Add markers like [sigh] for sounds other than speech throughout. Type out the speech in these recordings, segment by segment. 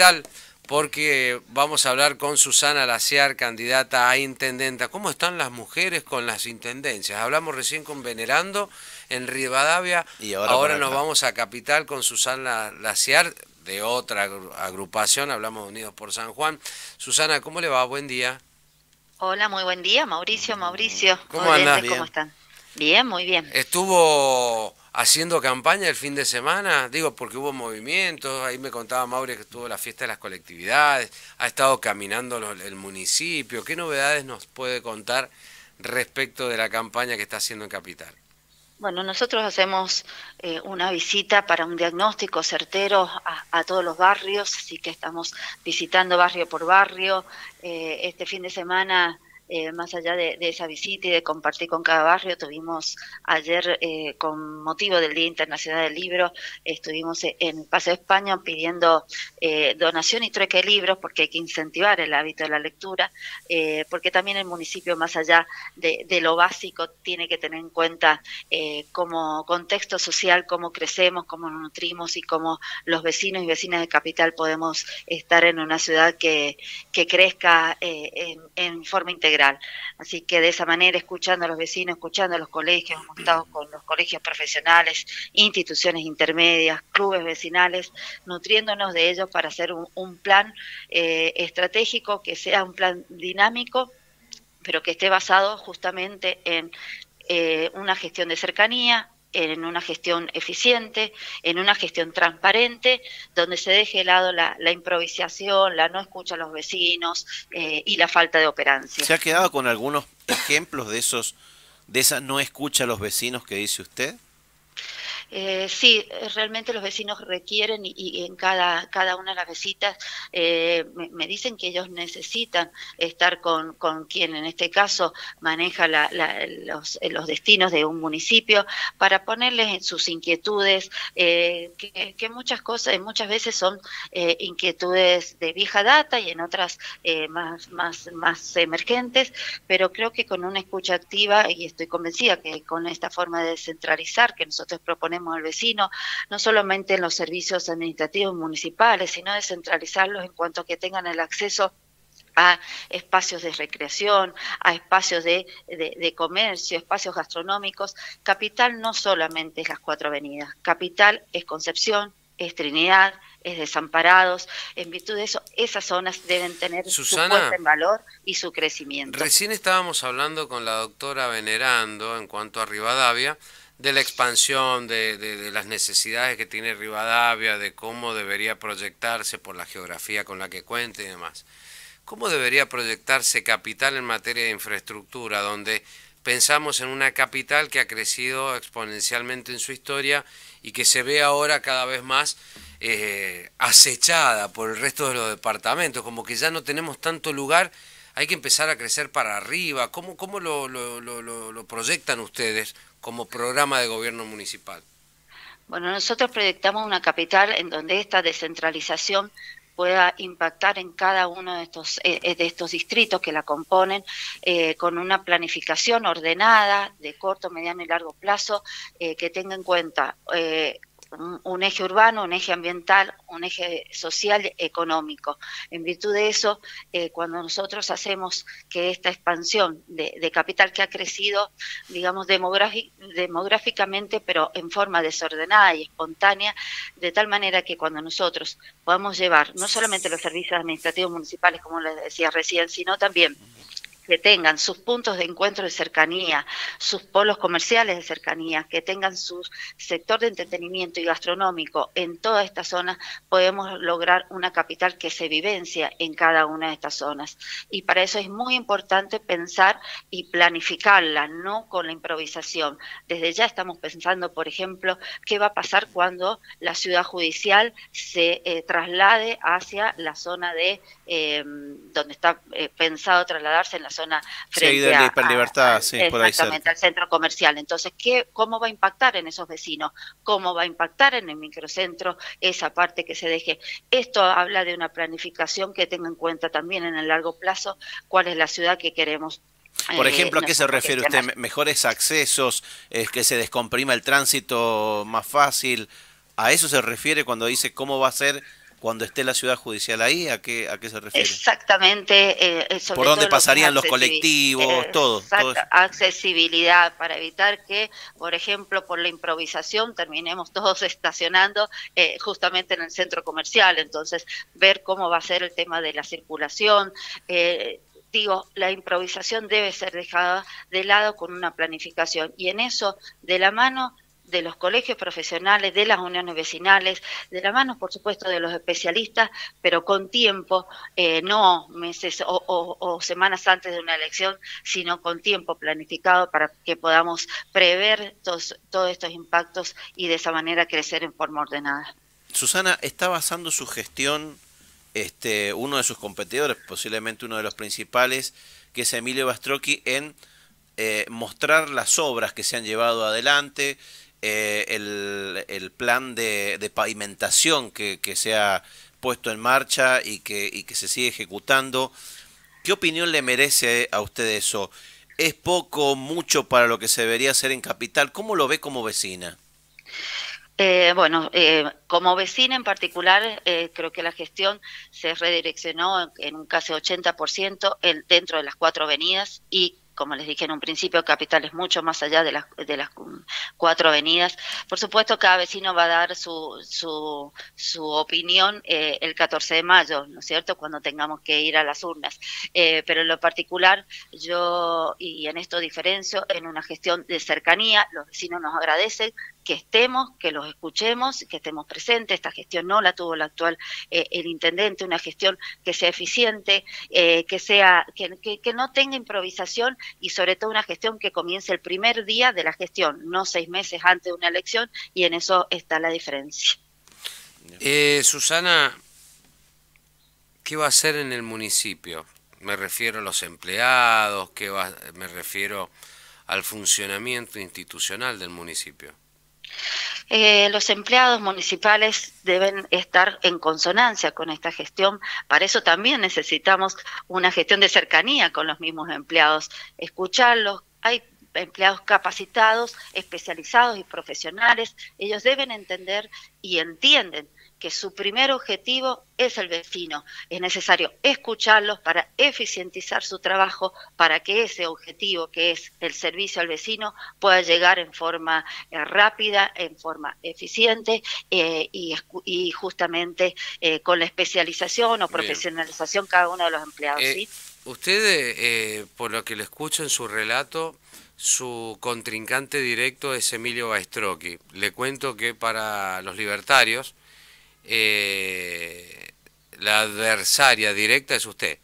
capital porque vamos a hablar con Susana Laciar, candidata a intendenta. ¿Cómo están las mujeres con las intendencias? Hablamos recién con Venerando en Rivadavia, y ahora, nos vamos a Capital con Susana Laciar de otra agrupación, hablamos Unidos por San Juan. Susana, ¿cómo le va? Buen día. Hola, muy buen día, Mauricio, Mauricio. ¿Cómo andan? ¿Cómo están? Bien, muy bien. Estuvo haciendo campaña el fin de semana, digo porque hubo movimientos, ahí me contaba Maure que estuvo la fiesta de las colectividades, ha estado caminando el municipio, ¿qué novedades nos puede contar respecto de la campaña que está haciendo en Capital? Bueno, nosotros hacemos eh, una visita para un diagnóstico certero a, todos los barrios, así que estamos visitando barrio por barrio. Eh, este fin de semana eh, más allá de, esa visita y de compartir con cada barrio, tuvimos ayer, eh, con motivo del Día Internacional del Libro, estuvimos en Paseo España pidiendo eh, donación y trueque de libros, porque hay que incentivar el hábito de la lectura, porque también el municipio, más allá de, lo básico, tiene que tener en cuenta como contexto social, cómo crecemos, cómo nos nutrimos y cómo los vecinos y vecinas de Capital podemos estar en una ciudad que, que crezca en forma integral Así que de esa manera, escuchando a los vecinos, escuchando a los colegios, hemos estado con los colegios profesionales, instituciones intermedias, clubes vecinales, nutriéndonos de ellos para hacer un, plan eh, estratégico que sea un plan dinámico, pero que esté basado justamente en eh, una gestión de cercanía, en una gestión eficiente, en una gestión transparente, donde se deje de lado la, improvisación, la no escucha a los vecinos eh, y la falta de operancia. ¿Se ha quedado con algunos ejemplos de esos, de esa no escucha a los vecinos que dice usted? Eh, sí, realmente los vecinos requieren y, en cada, cada una de las visitas eh, me, dicen que ellos necesitan estar con, con quien en este caso maneja los, los, destinos de un municipio para ponerles sus inquietudes, eh, que, muchas cosas, muchas veces son eh, inquietudes de vieja data y en otras más, más, más emergentes, pero creo que con una escucha activa, y estoy convencida que con esta forma de descentralizar que nosotros proponemos, al vecino, no solamente en los servicios administrativos municipales, sino descentralizarlos en cuanto a que tengan el acceso a espacios de recreación, a espacios de, de, comercio, espacios gastronómicos. Capital no solamente es las cuatro avenidas, capital es Concepción, es Trinidad, es Desamparados. En virtud de eso, esas zonas deben tener su puesta en valor y su crecimiento. Recién estábamos hablando con la doctora Venerando en cuanto a Rivadavia de la expansión, de, las necesidades que tiene Rivadavia, de cómo debería proyectarse por la geografía con la que cuenta y demás. ¿Cómo debería proyectarse capital en materia de infraestructura, donde pensamos en una capital que ha crecido exponencialmente en su historia y que se ve ahora cada vez más eh, acechada por el resto de los departamentos, como que ya no tenemos tanto lugar, hay que empezar a crecer para arriba. ¿Cómo, cómo lo, lo, lo proyectan ustedes? Como programa de gobierno municipal? Bueno, nosotros proyectamos una capital en donde esta descentralización pueda impactar en cada uno de estos, eh, de estos distritos que la componen eh, con una planificación ordenada de corto, mediano y largo plazo eh, que tenga en cuenta un, eje urbano, un eje ambiental, un eje social económico. En virtud de eso, eh, cuando nosotros hacemos que esta expansión de, capital que ha crecido, digamos, demográficamente, pero en forma desordenada y espontánea, de tal manera que cuando nosotros podamos llevar no solamente los servicios administrativos municipales, como les decía recién, sino también que tengan sus puntos de encuentro de cercanía, sus polos comerciales de cercanía, que tengan su sector de entretenimiento y gastronómico en toda esta zona, podemos lograr una capital que se vivencia en cada una de estas zonas. Y para eso es muy importante pensar y planificarla, no con la improvisación. Desde ya estamos pensando, por ejemplo, qué va a pasar cuando la ciudad judicial se eh, traslade hacia la zona de eh, donde está eh, pensado trasladarse en la zona zona frente a, libertad, sí, exactamente, al centro comercial. Entonces, ¿qué, ¿cómo va a impactar en esos vecinos? ¿Cómo va a impactar en el microcentro esa parte que se deje? Esto habla de una planificación que tenga en cuenta también en el largo plazo cuál es la ciudad que queremos por eh, ejemplo, ¿a qué se refiere usted? ¿Mejores accesos? ¿Es que se descomprima el tránsito más fácil? ¿A eso se refiere cuando dice cómo va a ser cuando esté la ciudad judicial ahí? ¿A qué, a qué se refiere? Exactamente. Eh, ¿Por dónde pasarían los colectivos? todo, Accesibilidad para evitar que, por ejemplo, por la improvisación terminemos [laughs] todos estacionando justamente en el centro comercial. Entonces, ver cómo va a ser el tema de la circulación. Eh, digo, la improvisación debe ser dejada de lado con una planificación y en eso, de la mano de los colegios profesionales, de las uniones vecinales, de la mano, por supuesto, de los especialistas, pero con tiempo, eh, no meses o, semanas antes de una elección, sino con tiempo planificado para que podamos prever todos, todos estos impactos y de esa manera crecer en forma ordenada. Susana, ¿está basando su gestión este, uno de sus competidores, posiblemente uno de los principales, que es Emilio Bastrocchi, en eh, mostrar las obras que se han llevado adelante, eh, el, plan de, pavimentación que, se ha puesto en marcha y que, y que se sigue ejecutando. ¿Qué opinión le merece a usted eso? ¿Es poco, mucho para lo que se debería hacer en Capital? ¿Cómo lo ve como vecina? Eh, bueno, eh, como vecina en particular, eh, creo que la gestión se redireccionó en, un casi 80% dentro de las cuatro avenidas y como les dije en un principio, Capital es mucho más allá de las, de las cuatro avenidas. Por supuesto, cada vecino va a dar su, su, su opinión eh, el 14 de mayo, ¿no es cierto?, cuando tengamos que ir a las urnas. Eh, pero en lo particular, yo, y en esto diferencio, en una gestión de cercanía, los vecinos nos agradecen que estemos, que los escuchemos, que estemos presentes. Esta gestión no la tuvo la actual eh, el intendente, una gestión que sea eficiente, que sea que, que no tenga improvisación y sobre todo una gestión que comience el primer día de la gestión, no seis meses antes de una elección, y en eso está la diferencia. Eh, Susana, ¿qué va a hacer en el municipio? Me refiero a los empleados, ¿qué va, me refiero al funcionamiento institucional del municipio. Eh, los empleados municipales deben estar en consonancia con esta gestión. Para eso también necesitamos una gestión de cercanía con los mismos empleados, escucharlos. Hay empleados capacitados, especializados y profesionales. Ellos deben entender y entienden que su primer objetivo es el vecino. Es necesario escucharlos para eficientizar su trabajo, para que ese objetivo, que es el servicio al vecino, pueda llegar en forma eh, rápida, en forma eficiente eh, y, justamente eh, con la especialización o profesionalización cada uno de los empleados. Usted, por lo que le escucho en su relato, su contrincante directo es Emilio Baestrocchi. Le cuento que para los libertarios, eh, la adversaria directa es usted.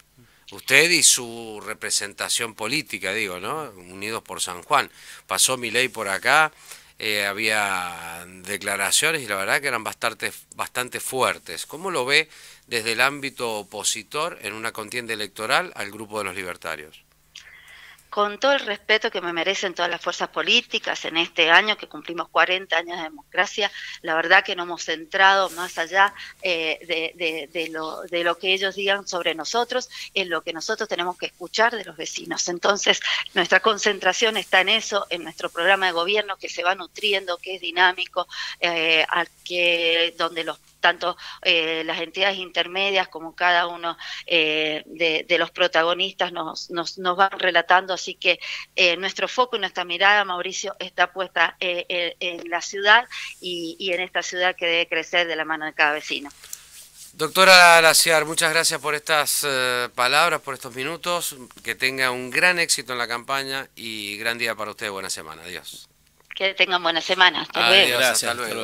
Usted y su representación política, digo, ¿no? Unidos por San Juan. Pasó mi ley por acá, eh, había declaraciones y la verdad que eran bastante, bastante fuertes. ¿Cómo lo ve desde el ámbito opositor en una contienda electoral al grupo de los libertarios? Con todo el respeto que me merecen todas las fuerzas políticas en este año que cumplimos 40 años de democracia, la verdad que no hemos centrado más allá eh, de, lo, de lo que ellos digan sobre nosotros, en lo que nosotros tenemos que escuchar de los vecinos. Entonces, nuestra concentración está en eso, en nuestro programa de gobierno que se va nutriendo, que es dinámico, eh, que donde los tanto eh, las entidades intermedias como cada uno eh, de, los protagonistas nos, nos, nos, van relatando. Así que eh, nuestro foco y nuestra mirada, Mauricio, está puesta en la ciudad y, en esta ciudad que debe crecer de la mano de cada vecino. Doctora Laciar, muchas gracias por estas palabras, por estos minutos. Que tenga un gran éxito en la campaña y gran día para usted. Buena semana. Adiós. Que tengan buena semana. Hasta Adiós, Hasta luego.